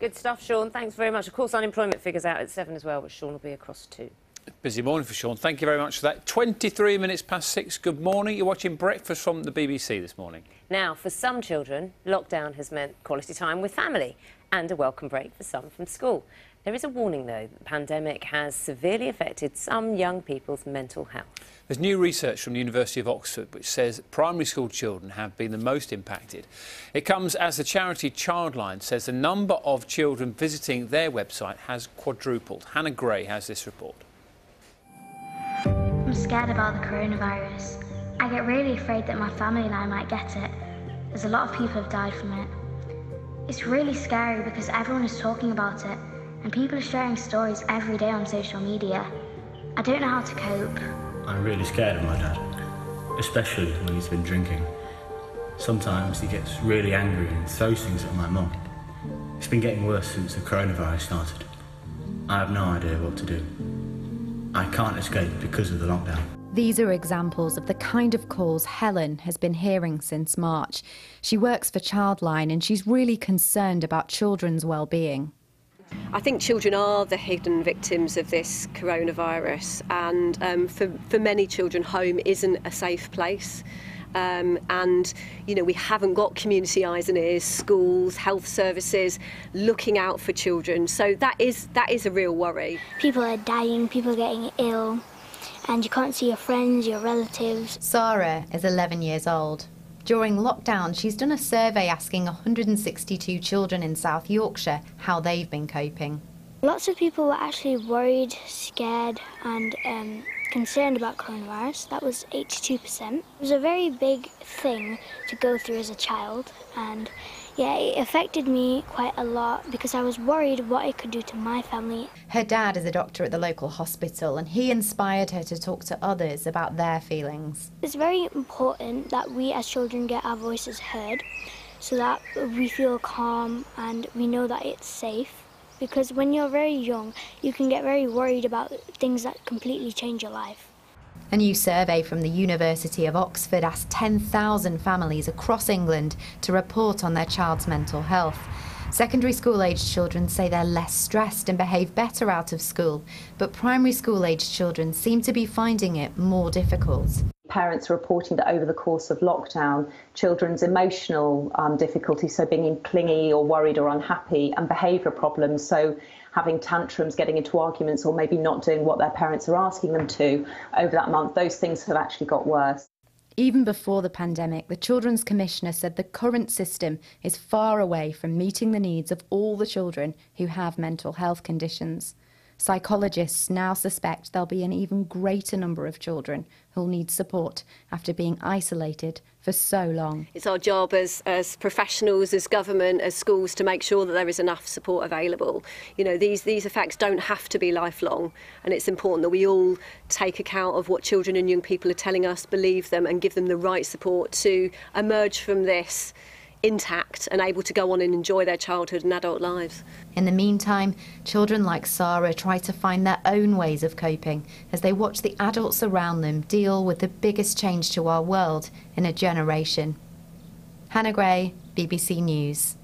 Good stuff, Sean. Thanks very much. Of course, unemployment figures out at seven as well, but Sean will be across too. Busy morning for Sean. Thank you very much for that. 23 minutes past six. Good morning. You're watching Breakfast from the BBC this morning. Now, for some children, lockdown has meant quality time with family and a welcome break for some from school. There is a warning, though, the pandemic has severely affected some young people's mental health. There's new research from the University of Oxford which says primary school children have been the most impacted. It comes as the charity Childline says the number of children visiting their website has quadrupled. Hannah Gray has this report. I'm scared about the coronavirus. I get really afraid that my family and I might get it, as a lot of people have died from it. It's really scary because everyone is talking about it and people are sharing stories every day on social media. I don't know how to cope. I'm really scared of my dad, especially when he's been drinking. Sometimes he gets really angry and throws things at my mum. It's been getting worse since the coronavirus started. I have no idea what to do. I can't escape because of the lockdown. These are examples of the kind of calls Helen has been hearing since March. She works for Childline and she's really concerned about children's well-being. I think children are the hidden victims of this coronavirus, and um, for, for many children, home isn't a safe place. Um, and you know we haven't got community eyes and ears, schools, health services looking out for children. So that is that is a real worry. People are dying, people are getting ill, and you can't see your friends, your relatives. Sarah is 11 years old. During lockdown, she's done a survey asking 162 children in South Yorkshire how they've been coping. Lots of people were actually worried, scared, and um, concerned about coronavirus. That was 82%. It was a very big thing to go through as a child, and yeah, it affected me quite a lot because I was worried what it could do to my family. Her dad is a doctor at the local hospital and he inspired her to talk to others about their feelings. It's very important that we as children get our voices heard so that we feel calm and we know that it's safe. Because when you're very young, you can get very worried about things that completely change your life. A new survey from the University of Oxford asked 10,000 families across England to report on their child's mental health. Secondary school aged children say they're less stressed and behave better out of school, but primary school aged children seem to be finding it more difficult. Parents are reporting that over the course of lockdown, children's emotional um, difficulties, so being clingy or worried or unhappy, and behaviour problems, so having tantrums, getting into arguments, or maybe not doing what their parents are asking them to over that month, those things have actually got worse. Even before the pandemic, the Children's Commissioner said the current system is far away from meeting the needs of all the children who have mental health conditions. Psychologists now suspect there'll be an even greater number of children who'll need support after being isolated for so long. It's our job as, as professionals, as government, as schools to make sure that there is enough support available. You know, these, these effects don't have to be lifelong, and it's important that we all take account of what children and young people are telling us, believe them, and give them the right support to emerge from this intact and able to go on and enjoy their childhood and adult lives. In the meantime, children like Sarah try to find their own ways of coping as they watch the adults around them deal with the biggest change to our world in a generation. Hannah Gray, BBC News.